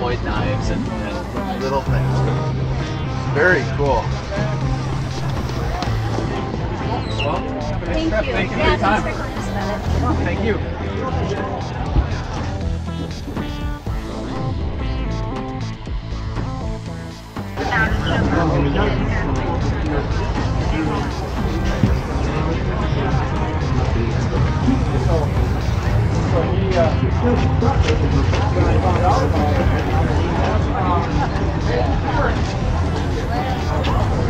well, Well, you know, Sloyd knives and, and little things. Very cool. Well, thank you. Thank you for your time. Us know. Thank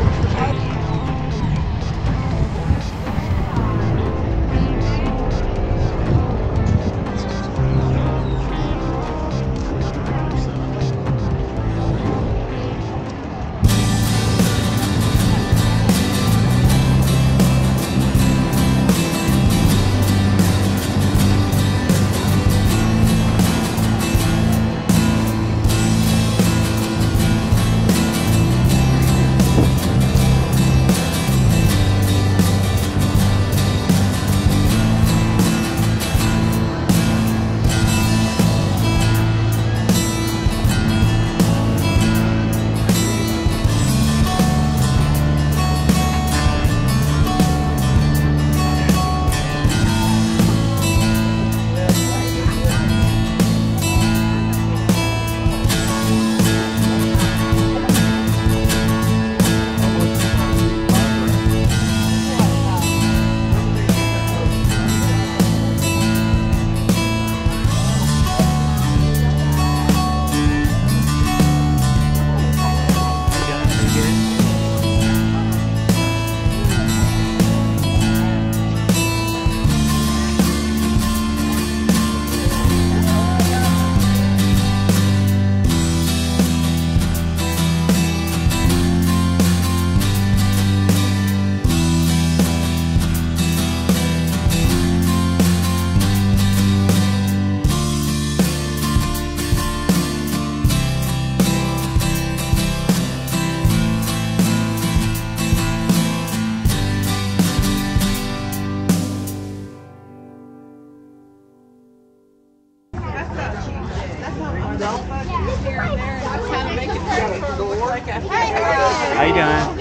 How you doing?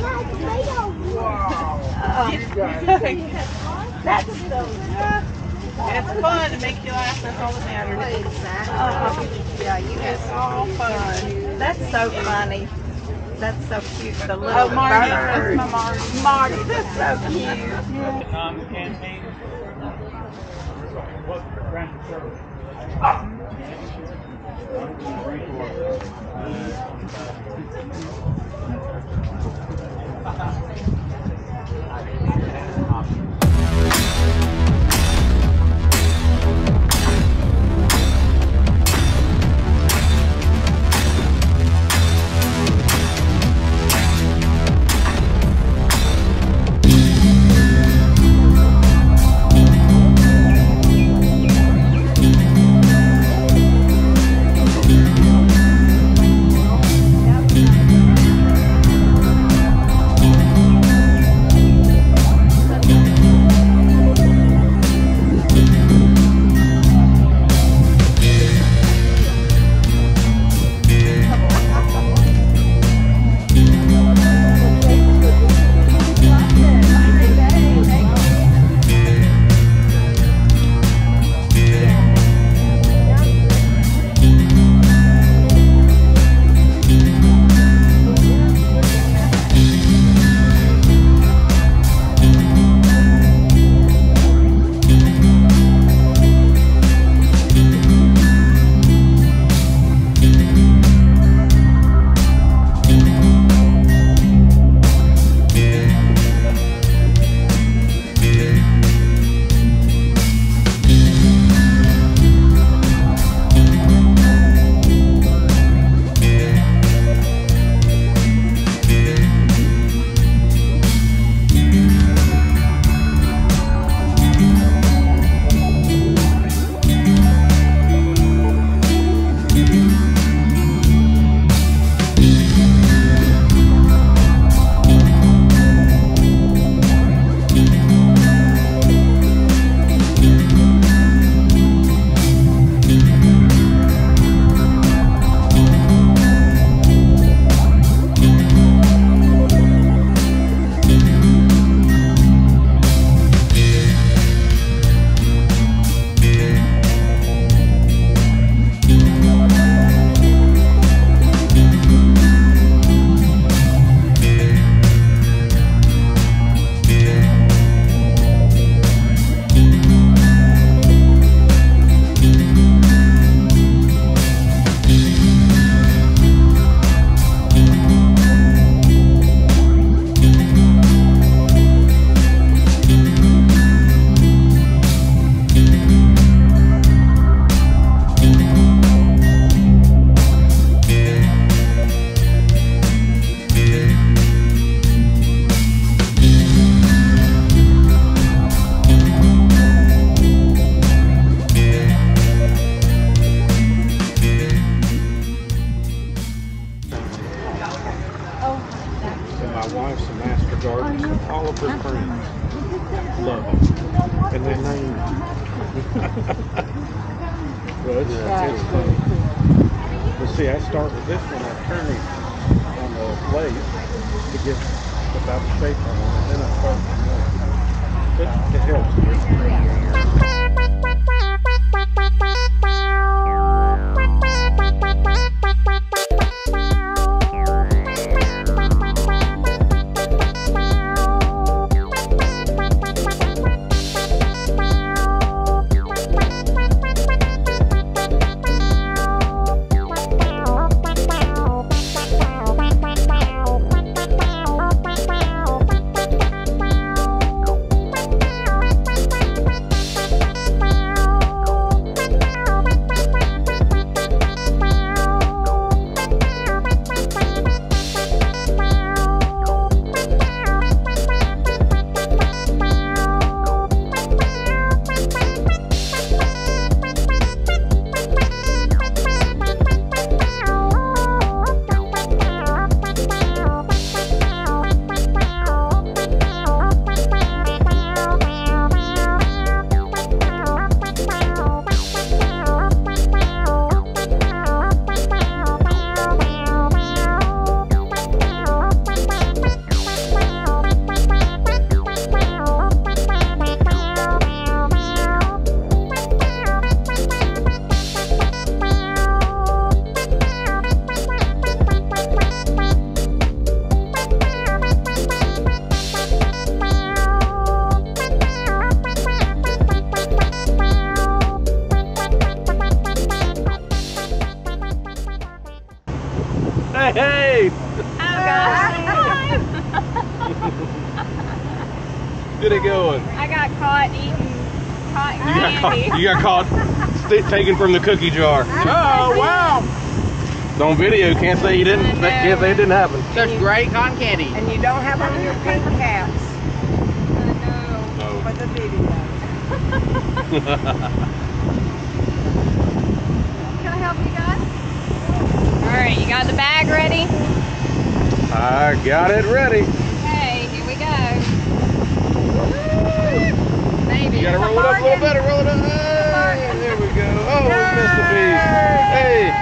That's so It's fun to make you laugh. That's all that matters. Exactly. yeah, you it's all fun. That's so funny. That's so cute. The little oh, Marty. Bird. That's my Marty. Marty, that's so cute. Um, campaign. What service? Thank you. Turn it on the blade to get about the shape on it, and then I start from there. Cotton You got caught, you got caught st- taken from the cookie jar. Oh, wow! It's on video. Can't say you didn't. I. Uh, Can't say it didn't happen. Such great cotton candy. And you don't have on your pink caps I No. for the video. Can I help you guys? All right, you got the bag ready? I got it ready. Okay, here we go. Maybe. You gotta roll it up a little better. Roll it up. Hey, there we go. Oh, we missed the piece. Hey.